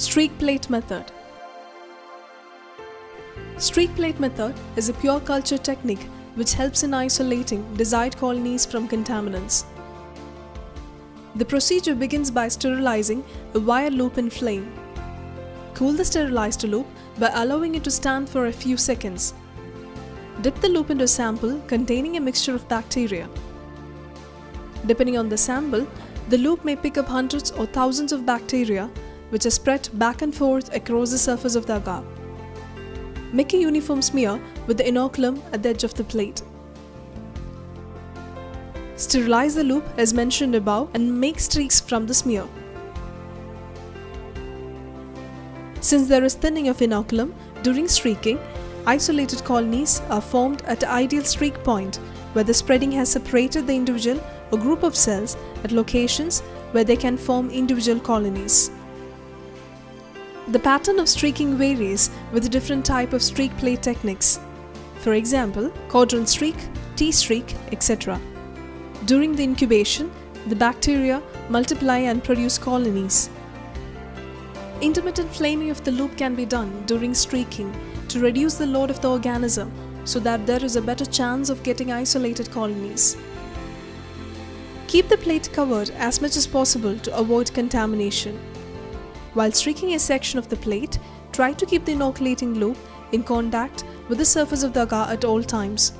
Streak plate method. Streak plate method is a pure culture technique which helps in isolating desired colonies from contaminants. The procedure begins by sterilizing a wire loop in flame. Cool the sterilized loop by allowing it to stand for a few seconds. Dip the loop into a sample containing a mixture of bacteria. Depending on the sample, the loop may pick up hundreds or thousands of bacteria which are spread back and forth across the surface of the agar. Make a uniform smear with the inoculum at the edge of the plate. Sterilize the loop as mentioned above and make streaks from the smear. Since there is thinning of inoculum during streaking, isolated colonies are formed at the ideal streak point where the spreading has separated the individual or group of cells at locations where they can form individual colonies. The pattern of streaking varies with different type of streak plate techniques. For example, quadrant streak, T-streak, etc. During the incubation, the bacteria multiply and produce colonies. Intermittent flaming of the loop can be done during streaking to reduce the load of the organism so that there is a better chance of getting isolated colonies. Keep the plate covered as much as possible to avoid contamination. While streaking a section of the plate, try to keep the inoculating loop in contact with the surface of the agar at all times.